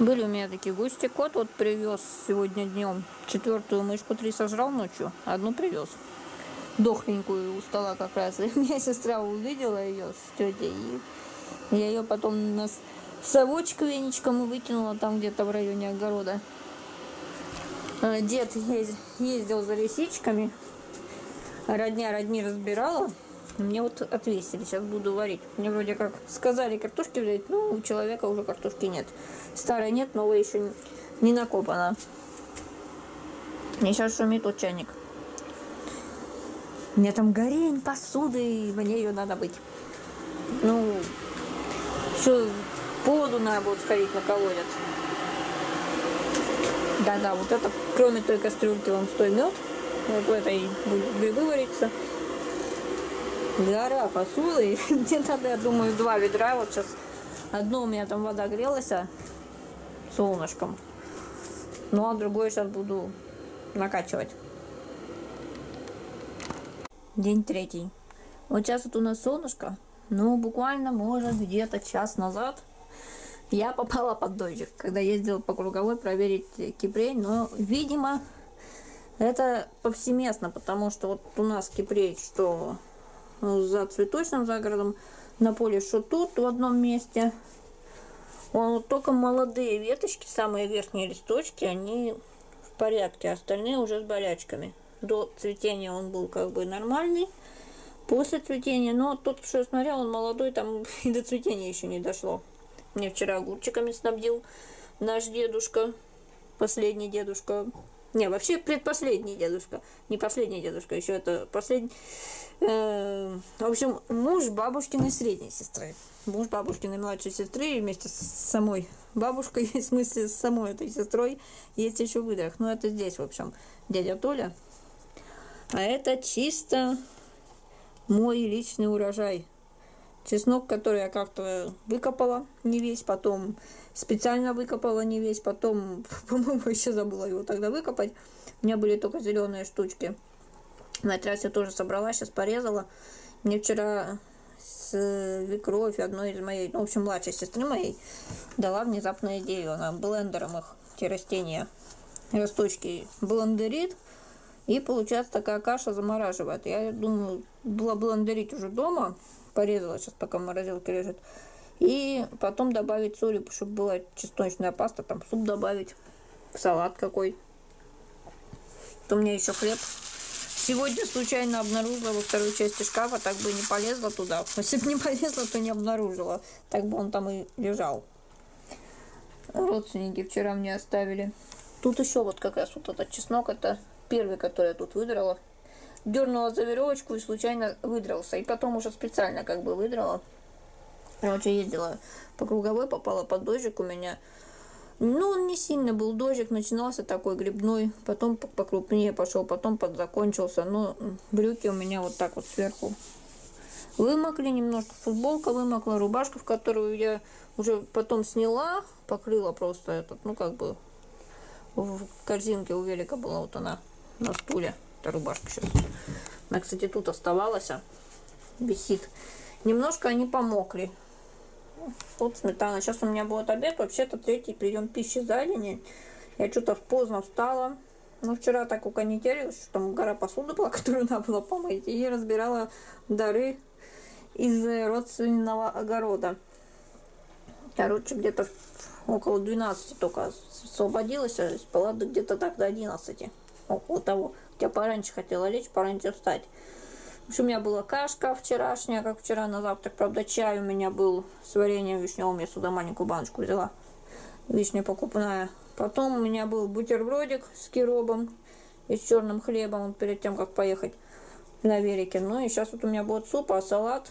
Были у меня такие гости. Кот вот привез сегодня днем четвертую мышку, три сожрал ночью, одну привез. Дохленькую у стола как раз. И меня сестра увидела ее с тетей. И я ее потом на совочек веничком выкинула там где-то в районе огорода. А, дед ездил за лисичками. Родня родни разбирала. Мне вот отвесили, сейчас буду варить. Мне вроде как сказали картошки взять, ну, у человека уже картошки нет. Старой нет, новая еще не накопана. Мне сейчас шумит тот чайник. Мне там горень посуды, мне ее надо быть. Ну, еще воду надо будет сходить колодец. Да-да, вот это, кроме той кастрюльки, вам стой мед. Вот в этой будет вывариться гора посуды. Надо, я думаю, два ведра. Вот сейчас одно у меня там вода грелась а солнышком. Ну, а другое сейчас буду накачивать. День третий. Вот сейчас вот у нас солнышко. Ну, буквально, может, где-то час назад я попала под дождик, когда ездила по круговой проверить кипрень. Но, видимо, это повсеместно, потому что вот у нас кипрей, что за цветочным загородом на поле, что тут в одном месте. Он вот только молодые веточки, самые верхние листочки, они в порядке, остальные уже с болячками. До цветения он был как бы нормальный, после цветения, но тот, что я смотрел, он молодой, там и до цветения еще не дошло. Мне вчера огурчиками снабдил наш дедушка, последний дедушка. Не, вообще предпоследний дедушка. Не последний дедушка, еще это последний. Э, в общем, муж бабушкиной средней сестры. Муж бабушкиной младшей сестры вместе с самой бабушкой, в смысле с самой этой сестрой, есть еще выдрах. Но это здесь, в общем, дядя Толя. А это чисто мой личный урожай. Чеснок, который я как-то выкопала не весь, потом специально выкопала не весь, потом, по-моему, еще забыла его тогда выкопать. У меня были только зеленые штучки. На трассе тоже собрала, сейчас порезала. Мне вчера с свекровь одной из моей, ну, в общем, младшей сестры моей, дала внезапную идею. Она блендером их, те растения, росточки блендерит, и получается такая каша замораживает. Я думаю, была блендерить уже дома, порезала сейчас, пока в морозилке лежит. И потом добавить соли, чтобы была чесночная паста, там суп добавить, салат какой. То у меня еще хлеб Сегодня случайно обнаружила во второй части шкафа, так бы не полезла туда. Если бы не полезла, то не обнаружила. Так бы он там и лежал. Родственники вчера мне оставили. Тут еще вот как раз вот этот чеснок, это первый, который я тут выдрала. Дернула за веревочку и случайно выдрался. И потом уже специально как бы выдрала. Короче, ездила по круговой, попала под дождик у меня. Ну, он не сильно был дождик, начинался такой грибной, потом покрупнее пошел, потом подзакончился. Но брюки у меня вот так вот сверху вымокли немножко, футболка вымокла, рубашка, в которую я уже потом сняла, покрыла просто этот, ну как бы в корзинке у велика была вот она на стуле, эта рубашка сейчас. Она, кстати, тут оставалась, а висит. Немножко они помокли. Вот сметана. Сейчас у меня будет обед. Вообще-то третий прием пищи за день. Я что-то поздно встала. Ну, вчера так уконетелилась, что там гора посуды была, которую надо было помыть. И разбирала дары из родственного огорода. Короче, где-то около 12 только освободилась, а спала где-то так до 11. Около того. Хотя пораньше хотела лечь, пораньше встать. В общем, у меня была кашка вчерашняя, как вчера на завтрак. Правда, чай у меня был с вареньем вишневым. Я сюда маленькую баночку взяла. Вишня покупная. Потом у меня был бутербродик с киробом и с черным хлебом вот перед тем, как поехать на велике. Ну и сейчас вот у меня будет суп, а салат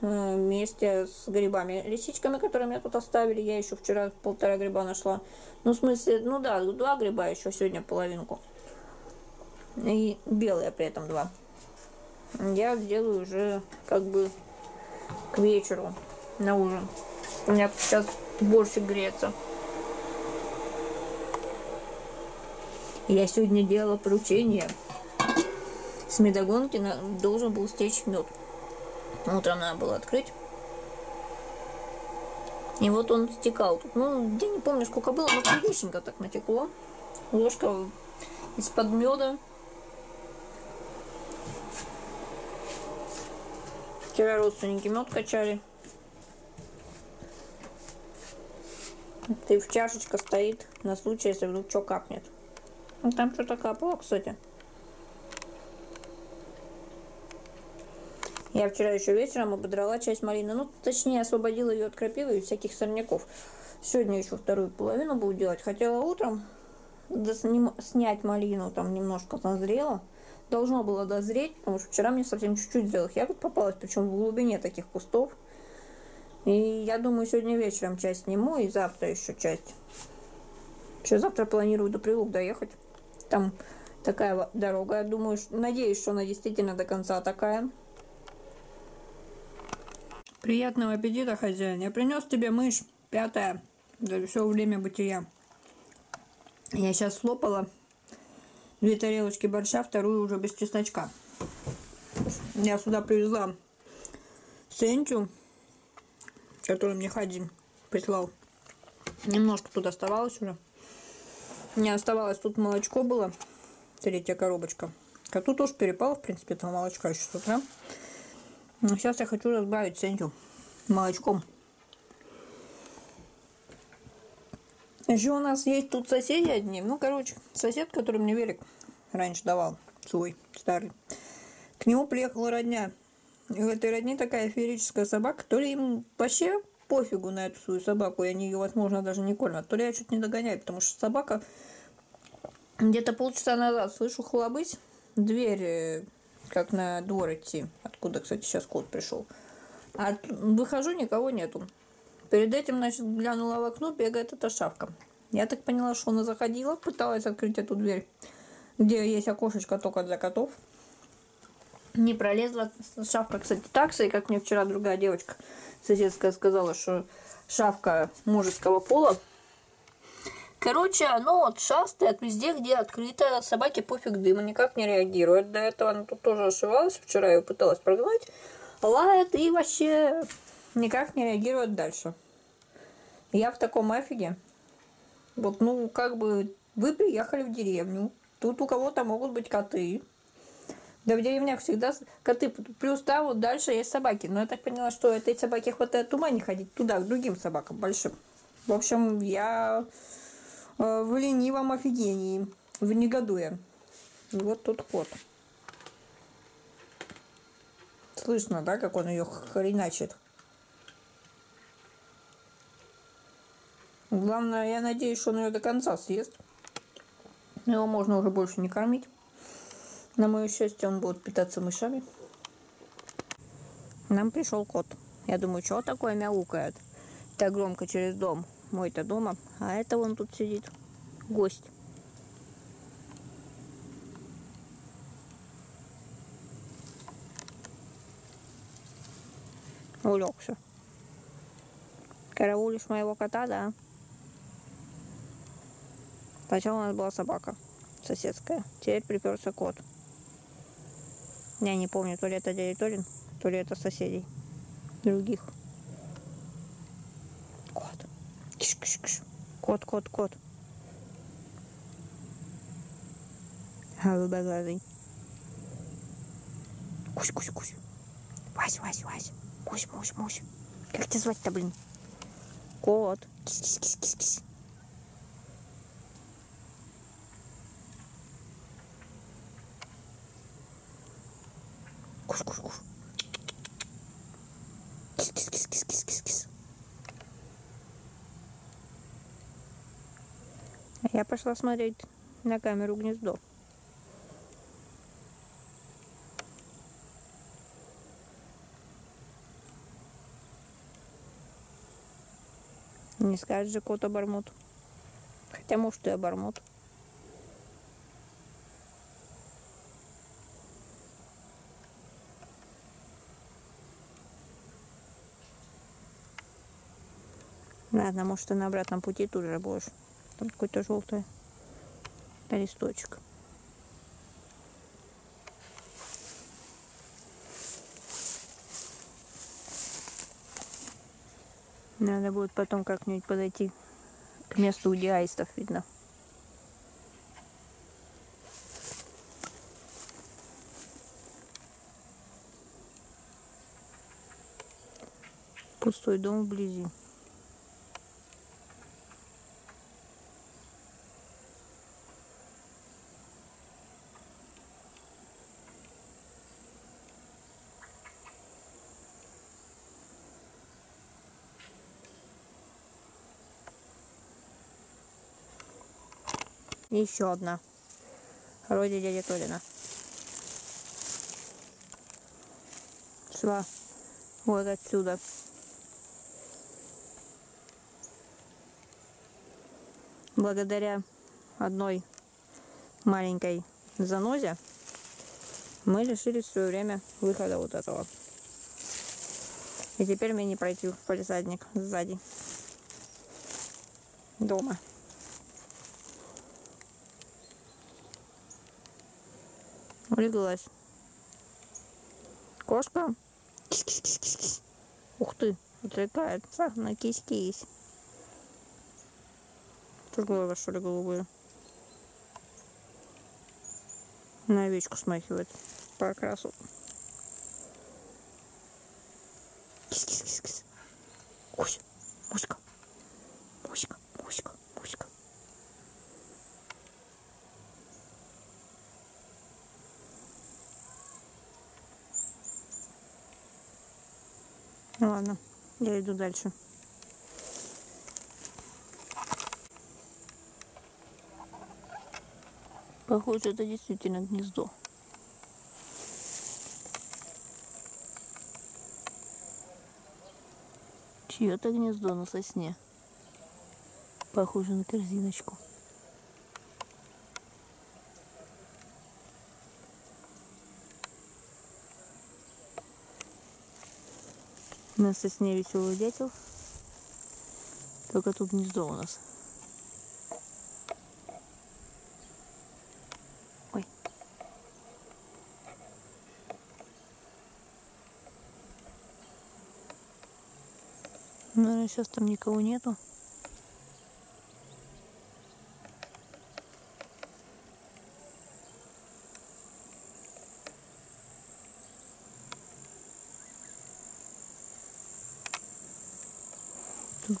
э, вместе с грибами. Лисичками, которые меня тут оставили. Я еще вчера полтора гриба нашла. Ну, в смысле, ну да, два гриба еще сегодня половинку. И белые при этом два я сделаю уже как бы к вечеру на ужин. У меня сейчас больше греется. Я сегодня делала поручение. С медогонки должен был стечь мед. Утром надо было открыть. И вот он стекал. Ну, я не помню, сколько было, но приличненько так натекло. Ложка из-под меда. Вчера родственники мед качали. Ты в чашечка стоит на случай, если вдруг что капнет. Ну, там что-то капало, кстати. Я вчера еще вечером ободрала часть малины. Ну, точнее, освободила ее от крапивы и всяких сорняков. Сегодня еще вторую половину буду делать. Хотела утром снять малину, там немножко назрело. Должно было дозреть, потому что вчера мне совсем чуть-чуть зрелых ягод попалось, причем в глубине таких кустов. И я думаю, сегодня вечером часть сниму, и завтра еще часть. Еще завтра планирую до Прилук доехать. Там такая дорога, я думаю, надеюсь, что она действительно до конца такая. Приятного аппетита, хозяин. Я принес тебе мышь, пятая, за все время бытия. Я сейчас слопала две тарелочки борща, вторую уже без чесночка. Я сюда привезла сенчу, который мне Хадин прислал. Немножко тут оставалось уже. Не оставалось, тут молочко было, третья коробочка. Коту тоже перепало, в принципе, этого молочка еще с утра. Но сейчас я хочу разбавить сенью молочком. Еще у нас есть тут соседи одни. Ну, короче, сосед, который мне велик раньше давал, свой, старый. К нему приехала родня. И у этой родни такая феерическая собака. То ли им вообще пофигу на эту свою собаку, и они ее, возможно, даже не кормят. То ли я чуть не догоняю, потому что собака где-то полчаса назад слышу хлобысь, дверь э, как на двор идти, откуда, кстати, сейчас кот пришел. А выхожу, никого нету. Перед этим, значит, глянула в окно, бегает эта шавка. Я так поняла, что она заходила, пыталась открыть эту дверь, где есть окошечко только для котов. Не пролезла шавка, кстати, такса, и как мне вчера другая девочка соседская сказала, что шавка мужеского пола, Короче, оно вот шастает везде, где открыто. Собаке пофиг дыма, никак не реагирует. До этого она тут тоже ошивалась. Вчера ее пыталась прогнать. Лает и вообще никак не реагирует дальше. Я в таком офиге. Вот, ну, как бы вы приехали в деревню. Тут у кого-то могут быть коты. Да в деревнях всегда коты. Плюс там вот дальше есть собаки. Но я так поняла, что этой собаке хватает ума не ходить туда, к другим собакам большим. В общем, я Э, в ленивом офигении, в негодуе. Вот тут кот. Слышно, да, как он ее хреначит? Главное, я надеюсь, что он ее до конца съест. Его можно уже больше не кормить. На мое счастье, он будет питаться мышами. Нам пришел кот. Я думаю, что такое мяукает так громко через дом? Мой-то дома, а это вон тут сидит гость. Улегся. Караулишь моего кота, да? Сначала у нас была собака соседская. Теперь приперся кот. Я не помню, то ли это дядя Толин, то ли это соседей других. Кот, кот, кот. Голубоглазый. Кусь, кусь, кусь. Вась, Вась, Вась. Мусь, мусь, мусь. Как тебя звать-то, блин? Кот. Кис, кис, кис, кис, кис. Кис, кис, кис, кис, кис, кис. Я пошла смотреть на камеру гнездо. Не скажет же кот обормот. Хотя может и обормот. Ладно, может, ты на обратном пути тут же будешь. Там какой-то желтый листочек. Надо будет потом как-нибудь подойти к месту, где аистов видно. Пустой дом вблизи. Еще одна. Вроде дядя Толина. Шла вот отсюда. Благодаря одной маленькой занозе мы лишились в свое время выхода вот этого. И теперь мне не пройти в полисадник сзади дома. Улеглась. Кошка. Кис -кис -кис -кис -кис. Ух ты, отвлекается на кись-кись. Тут глаза, что ли, голубые. На овечку смахивает по окрасу. Кис-кис-кис-кис. Ось, Муська. Муська, Муська, Муська. Ну ладно, я иду дальше. Похоже, это действительно гнездо. Чье-то гнездо на сосне. Похоже на корзиночку. На сосне веселый дятел. Только тут гнездо у нас. Ой. Наверное, сейчас там никого нету.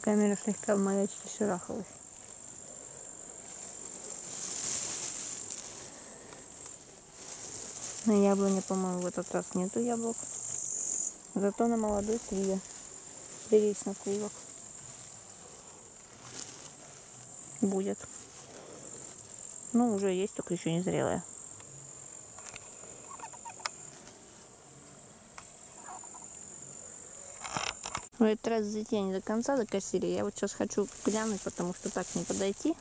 Слегка в маячке шарахалась. На яблоне, по-моему, в этот раз нету яблок. Зато на молодой сливе. Прилично сливок. Будет. Ну, уже есть, только еще не зрелая. В этот раз зайти не до конца докосили. Я вот сейчас хочу глянуть, потому что так не подойти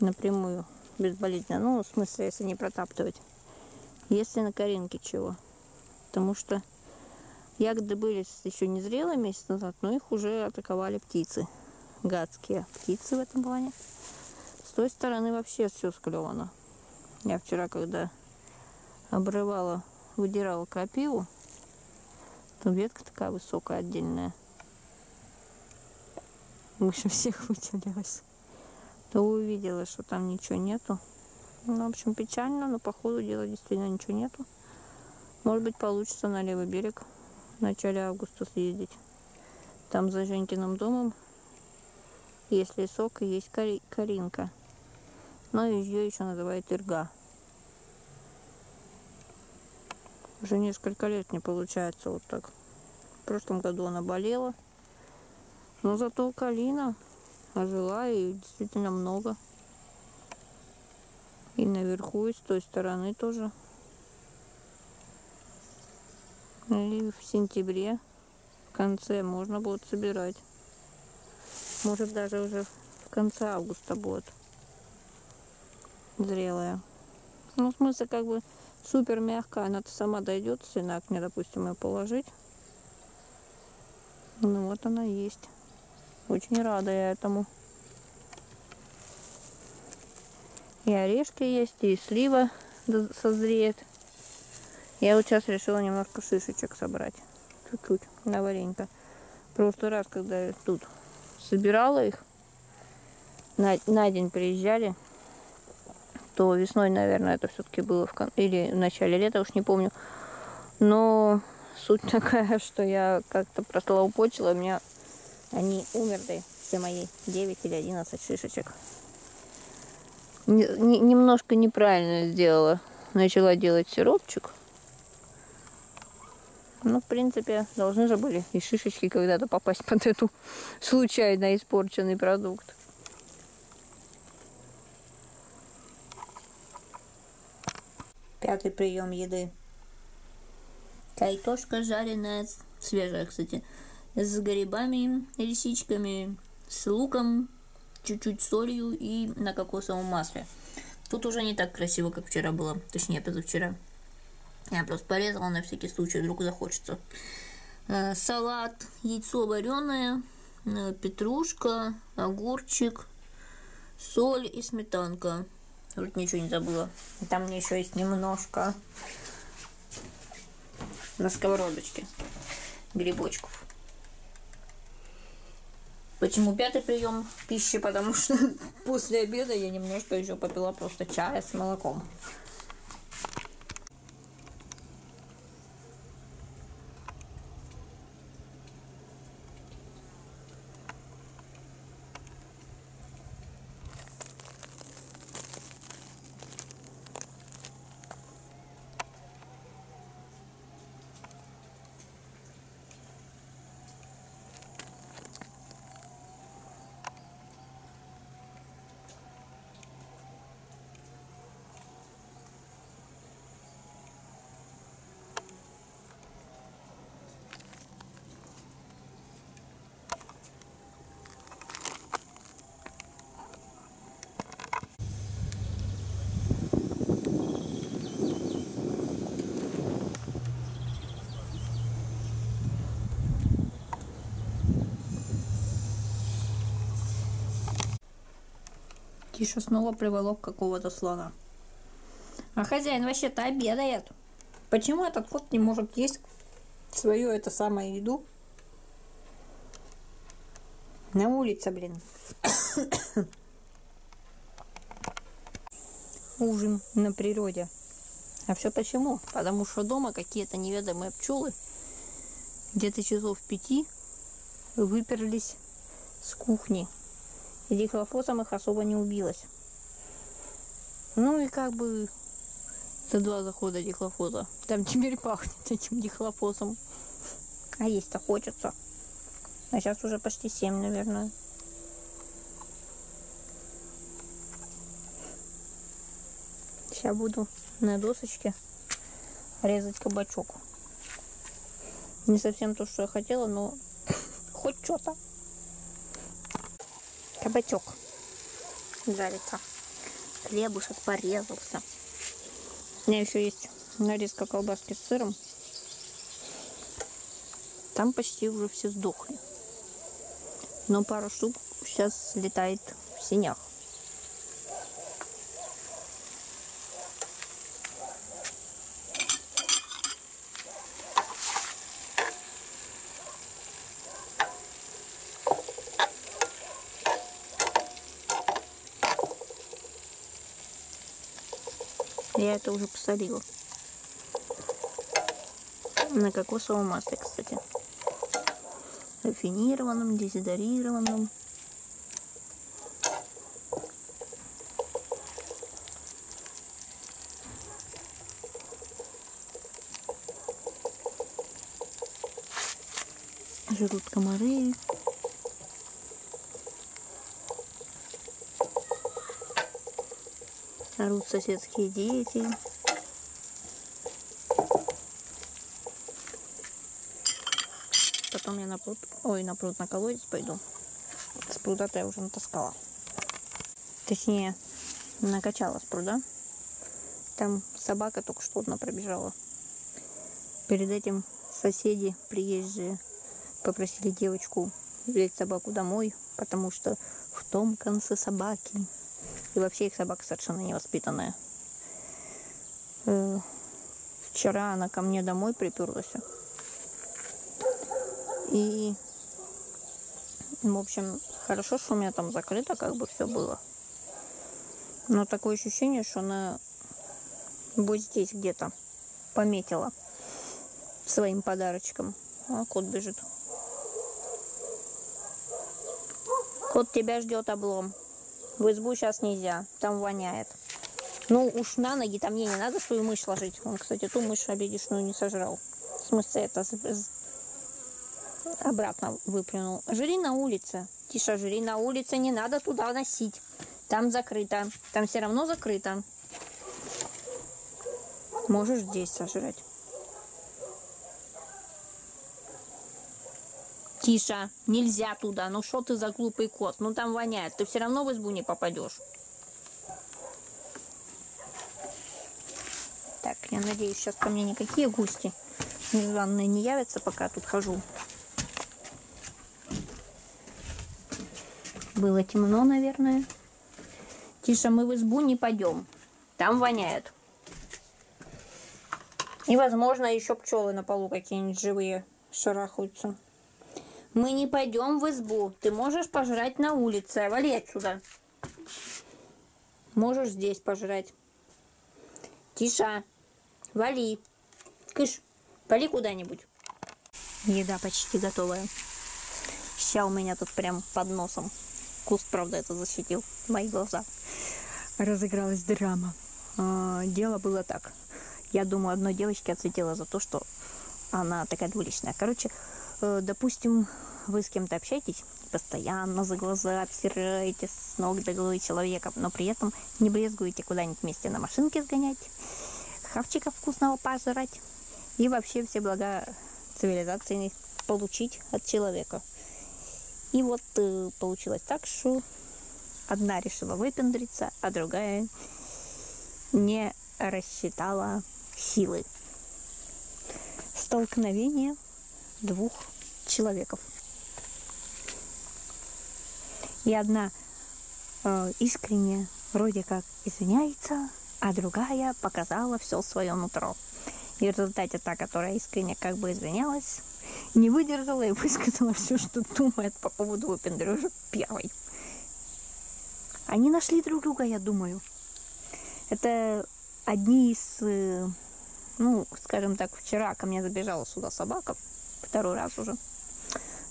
напрямую, безболезненно. Ну, в смысле, если не протаптывать. Если на коринке чего. Потому что ягоды были еще не зрелые месяц назад, но их уже атаковали птицы. Гадские птицы в этом плане. С той стороны вообще все склевано. Я вчера, когда обрывала, выдирала крапиву, то ветка такая высокая отдельная выше всех выделилась. То увидела, что там ничего нету. Ну, в общем, печально, но по ходу дела действительно ничего нету. Может быть, получится на левый берег в начале августа съездить. Там за Женькиным домом есть лесок и есть Каринка. Но ее еще называют Ирга. Уже несколько лет не получается вот так. В прошлом году она болела. Но зато калина ожила и действительно много. И наверху, и с той стороны тоже. И в сентябре, в конце, можно будет собирать. Может даже уже в конце августа будет зрелая. Ну, в смысле, как бы супер мягкая. Она-то сама дойдет, если на окне, допустим, ее положить. Ну, вот она есть. Очень рада я этому. И орешки есть, и слива созреет. Я вот сейчас решила немножко шишечек собрать. Чуть-чуть, на варенька. В прошлый раз, когда я тут собирала их, на, на день приезжали, то весной, наверное, это все-таки было в кон... или в начале лета, уж не помню. Но суть такая, что я как-то прослоупочила, меня они умерли, все мои 9 или 11 шишечек. Не, не, немножко неправильно сделала. Начала делать сиропчик. Ну, в принципе, должны же были и шишечки когда-то попасть под эту случайно испорченный продукт. Пятый прием еды. Картошка жареная, свежая, кстати, с грибами, лисичками, с луком, чуть-чуть солью и на кокосовом масле. Тут уже не так красиво, как вчера было, точнее, позавчера. Я просто порезала на всякий случай, вдруг захочется. Э, салат, яйцо вареное, э, петрушка, огурчик, соль и сметанка. Вроде ничего не забыла. Там мне еще есть немножко на сковородочке грибочков. Почему пятый прием пищи? Потому что после обеда я немножко еще попила просто чая с молоком. Тиша снова приволок какого-то слона. А хозяин вообще-то обедает. Почему этот кот не может есть свою это самое еду? На улице, блин. Ужин на природе. А все почему? Потому что дома какие-то неведомые пчелы где-то часов пяти выперлись с кухни и дихлофосом их особо не убилось. Ну и как бы за два захода дихлофоза. Там теперь пахнет этим дихлофосом. А есть-то хочется. А сейчас уже почти 7, наверное. Сейчас буду на досочке резать кабачок. Не совсем то, что я хотела, но хоть что-то кабачок жарится. Хлебушек порезался. У меня еще есть нарезка колбаски с сыром. Там почти уже все сдохли. Но пару штук сейчас летает в синях. Это уже посолила. На кокосовом масле, кстати. Рафинированном, дезодорированном. Жрут комары. Орут соседские дети. Потом я на пруд, ой, на пруд на колодец пойду. С пруда-то я уже натаскала. Точнее, накачала с пруда. Там собака только что одна пробежала. Перед этим соседи приезжие попросили девочку взять собаку домой, потому что в том конце собаки и вообще их собака совершенно невоспитанная. Э, вчера она ко мне домой приперлась. И В общем, хорошо, что у меня там закрыто, как бы все было. Но такое ощущение, что она вот здесь где-то пометила своим подарочком. А кот бежит. Кот тебя ждет облом. В избу сейчас нельзя, там воняет. Ну уж на ноги, там мне не надо свою мышь ложить. Он, кстати, ту мышь обидишную не сожрал. В смысле, это обратно выплюнул. Жри на улице. Тише, жри на улице, не надо туда носить. Там закрыто. Там все равно закрыто. Можешь здесь сожрать. Тише, нельзя туда. Ну что ты за глупый кот? Ну там воняет. Ты все равно в избу не попадешь. Так, я надеюсь, сейчас ко мне никакие гости незваные не явятся, пока тут хожу. Было темно, наверное. Тише, мы в избу не пойдем. Там воняет. И, возможно, еще пчелы на полу какие-нибудь живые шарахаются. Мы не пойдем в избу. Ты можешь пожрать на улице. Вали отсюда. Можешь здесь пожрать. Тиша. Вали. Кыш. Вали куда-нибудь. Еда почти готовая. Ща у меня тут прям под носом. Куст, правда, это защитил мои глаза. Разыгралась драма. А, дело было так. Я думаю, одной девочке отсветила за то, что она такая двуличная. Короче, допустим, вы с кем-то общаетесь, постоянно за глаза обсираете с ног до головы человека, но при этом не брезгуете куда-нибудь вместе на машинке сгонять, хавчика вкусного пожрать и вообще все блага цивилизации получить от человека. И вот э, получилось так, что одна решила выпендриться, а другая не рассчитала силы. Столкновение двух человеков. И одна э, искренне вроде как извиняется, а другая показала все свое нутро. И в результате та, которая искренне как бы извинялась, не выдержала и высказала все, что думает по поводу выпендрежа первой. Они нашли друг друга, я думаю. Это одни из, э, ну, скажем так, вчера ко мне забежала сюда собака, второй раз уже.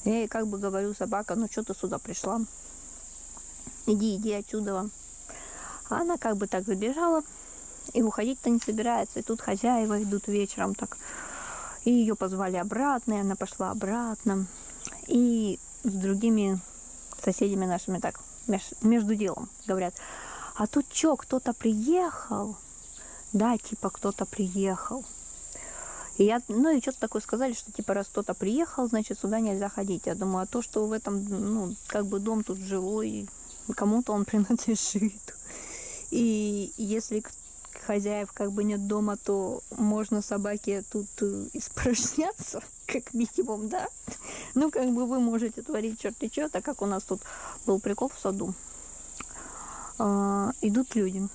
Я ей как бы говорю, собака, ну что ты сюда пришла? Иди, иди отсюда. А она как бы так забежала и уходить-то не собирается. И тут хозяева идут вечером так. И ее позвали обратно, и она пошла обратно. И с другими соседями нашими так между делом говорят, а тут что, кто-то приехал? Да, типа кто-то приехал. И я, ну и что-то такое сказали, что типа раз кто-то приехал, значит сюда нельзя ходить. Я думаю, а то, что в этом, ну, как бы дом тут жилой, кому-то он принадлежит. И если хозяев как бы нет дома, то можно собаке тут э, испражняться, как минимум, да. Ну, как бы вы можете творить черти что, так как у нас тут был прикол в саду. А, идут люди.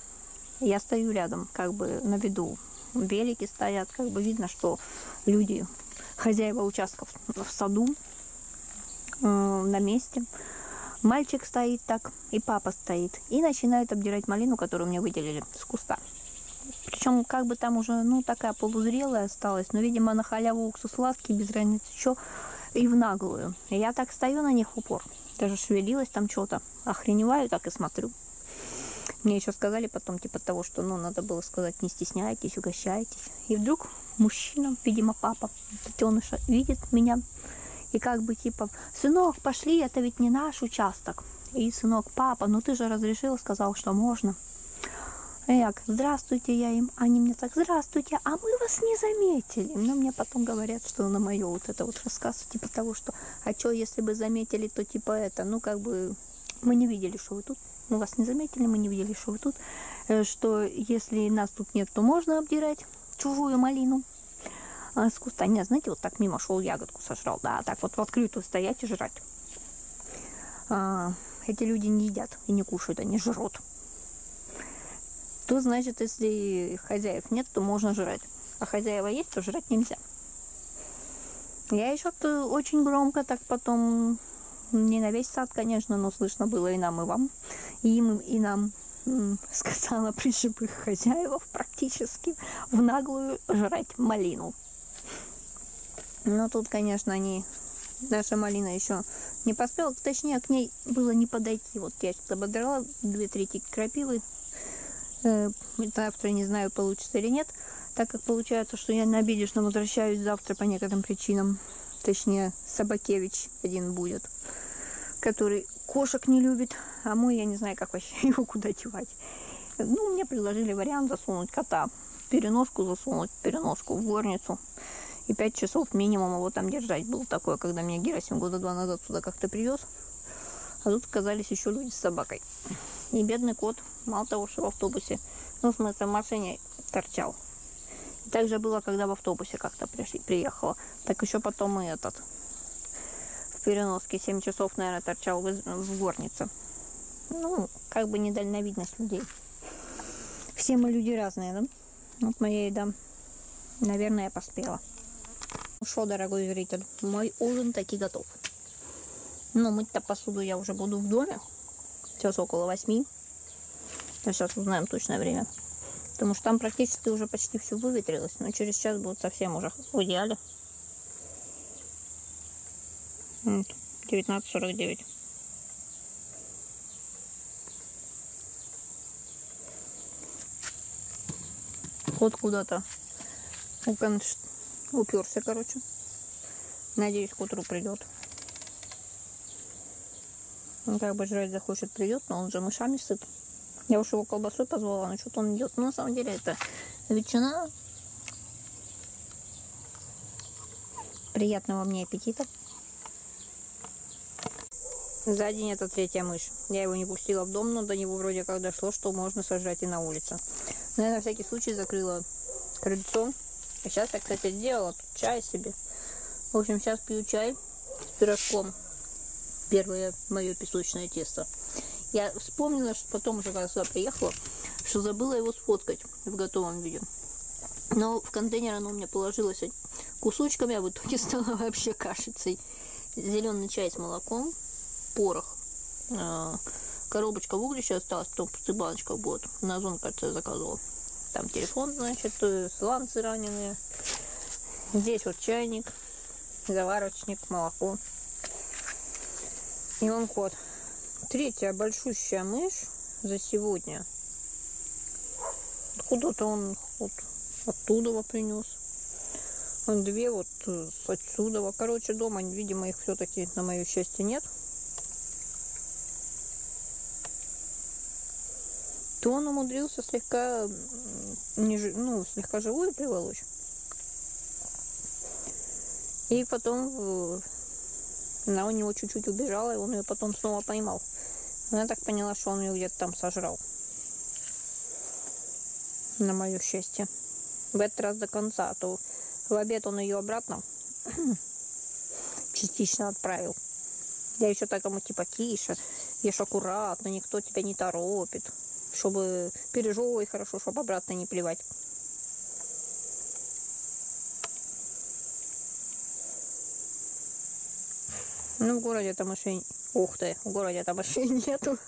Я стою рядом, как бы на виду велики стоят, как бы видно, что люди, хозяева участков в саду, э, на месте. Мальчик стоит так, и папа стоит, и начинает обдирать малину, которую мне выделили с куста. Причем как бы там уже, ну, такая полузрелая осталась, но, видимо, на халяву уксус сладкий, без разницы что, и в наглую. Я так стою на них упор, даже шевелилась там что-то, охреневаю так и смотрю. Мне еще сказали потом, типа того, что, ну, надо было сказать, не стесняйтесь, угощайтесь. И вдруг мужчина, видимо, папа, детеныша, видит меня и как бы типа, сынок, пошли, это ведь не наш участок. И сынок, папа, ну ты же разрешил, сказал, что можно. Я, здравствуйте, я им, они мне так, здравствуйте, а мы вас не заметили. Но мне потом говорят, что на мое вот это вот рассказ, типа того, что, а что, если бы заметили, то типа это, ну как бы мы не видели, что вы тут мы вас не заметили, мы не видели, что вы тут, э, что если нас тут нет, то можно обдирать чужую малину а с куста. Не, знаете, вот так мимо шел, ягодку сожрал, да, так вот в открытую стоять и жрать. А, эти люди не едят и не кушают, они жрут. То значит, если хозяев нет, то можно жрать. А хозяева есть, то жрать нельзя. Я еще очень громко так потом Не на весь сад, конечно, но слышно было и нам, и вам. И им, и нам сказала пришибых хозяев практически в наглую жрать малину. Но тут, конечно, они наша малина еще не поспела, точнее, к ней было не подойти. Вот я что-то ободрала две трети крапивы. Э, завтра не знаю, получится или нет, так как получается, что я на обидишном возвращаюсь завтра по некоторым причинам. Точнее, Собакевич один будет, который кошек не любит, а мой, я не знаю, как вообще его куда девать. Ну, мне предложили вариант засунуть кота, переноску засунуть, переноску в горницу. И пять часов минимум его там держать. Было такое, когда меня Герасим года два назад сюда как-то привез. А тут оказались еще люди с собакой. И бедный кот, мало того, что в автобусе, ну, в смысле, в машине торчал. Так же было, когда в автобусе как-то приехала. Так еще потом и этот в переноске 7 часов, наверное, торчал в, в горнице. Ну, как бы недальновидность людей. Все мы люди разные, да? Вот моя еда. Наверное, я поспела. Ну что, дорогой зритель, мой ужин таки готов. Но мыть-то посуду я уже буду в доме. Сейчас около восьми. Сейчас узнаем точное время. Потому что там практически уже почти все выветрилось. Но через час будет совсем уже в идеале. 19.49. Кот куда-то уперся, короче. Надеюсь, к утру придет. Он как бы жрать захочет, придет, но он же мышами сыт. Я уж его колбасой позвала, но что-то он идет. Но на самом деле это ветчина. Приятного мне аппетита. За день это третья мышь. Я его не пустила в дом, но до него вроде как дошло, что можно сожрать и на улице. Но я на всякий случай закрыла крыльцо. А сейчас я, кстати, сделала тут чай себе. В общем, сейчас пью чай с пирожком. Первое мое песочное тесто. Я вспомнила, что потом уже когда сюда приехала, что забыла его сфоткать в готовом виде. Но в контейнер оно у меня положилось кусочками, а в итоге стало вообще кашицей. Зеленый чай с молоком, порох. А, коробочка в углище осталась, потом в баночках будет. На озон, кажется, я заказывала. Там телефон, значит, э, сланцы раненые. Здесь вот чайник, заварочник, молоко. И он кот. Третья большущая мышь за сегодня. Куда-то он вот оттуда принес. Он две вот э, отсюда. Короче, дома, видимо, их все-таки, на мое счастье, нет. то он умудрился слегка, не, ну, слегка живую приволочь. И потом она у него чуть-чуть убежала, и он ее потом снова поймал. Она так поняла, что он ее где-то там сожрал. На мое счастье. В этот раз до конца. А то в обед он ее обратно частично отправил. Я еще так ему типа тише, ешь аккуратно, никто тебя не торопит чтобы пережевывать хорошо, чтобы обратно не плевать. Ну, в городе там мышей... Ух ты, в городе там мышей нету.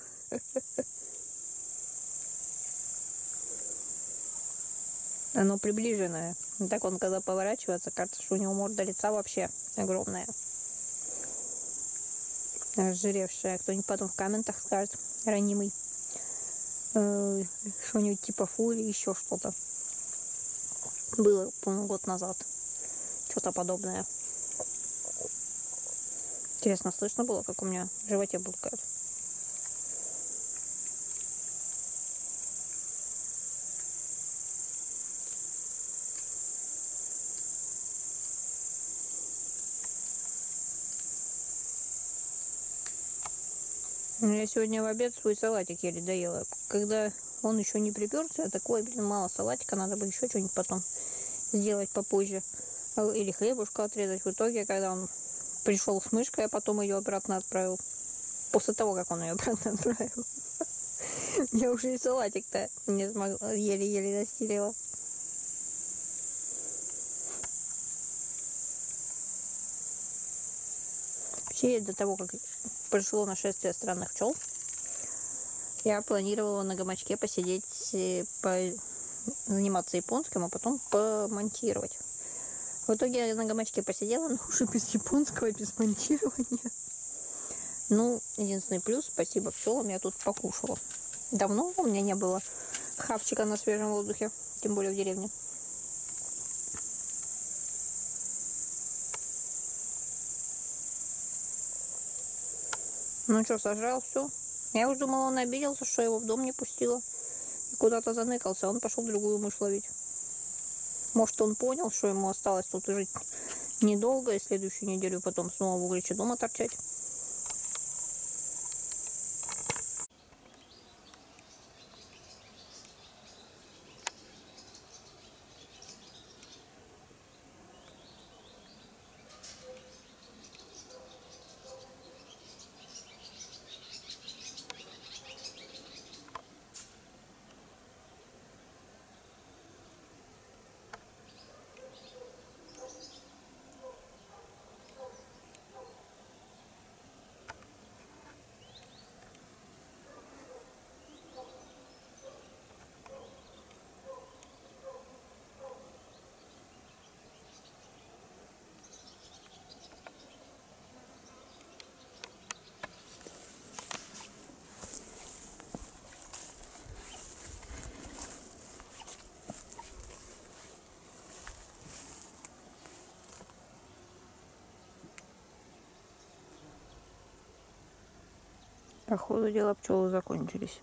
Оно приближенное. Так он, когда поворачивается, кажется, что у него морда лица вообще огромная. Разжиревшая. Кто-нибудь потом в комментах скажет. Ранимый. Э, что-нибудь типа фури, еще что-то. Было, по год назад. Что-то подобное. Интересно, слышно было, как у меня в животе булкает? Ну, я сегодня в обед свой салатик еле доела. Когда он еще не приперся, такой, блин, мало салатика, надо бы еще что-нибудь потом сделать попозже. А, или хлебушка отрезать. В итоге, когда он пришел с мышкой, я потом ее обратно отправил. После того, как он ее обратно отправил. Я уже и салатик-то не смогла, еле-еле достелила. Вообще, до того, как пришло нашествие странных пчел, я планировала на гамачке посидеть, э, по... заниматься японским, а потом помонтировать. В итоге я на гамачке посидела, но уже без японского, без монтирования. Ну, единственный плюс, спасибо пчелам, я тут покушала. Давно у меня не было хавчика на свежем воздухе, тем более в деревне. Ну что, сожрал все. Я уже думала, он обиделся, что я его в дом не пустила. И куда-то заныкался, он пошел другую мышь ловить. Может, он понял, что ему осталось тут жить недолго, и следующую неделю потом снова в угличе дома торчать. По ходу дела пчелы закончились.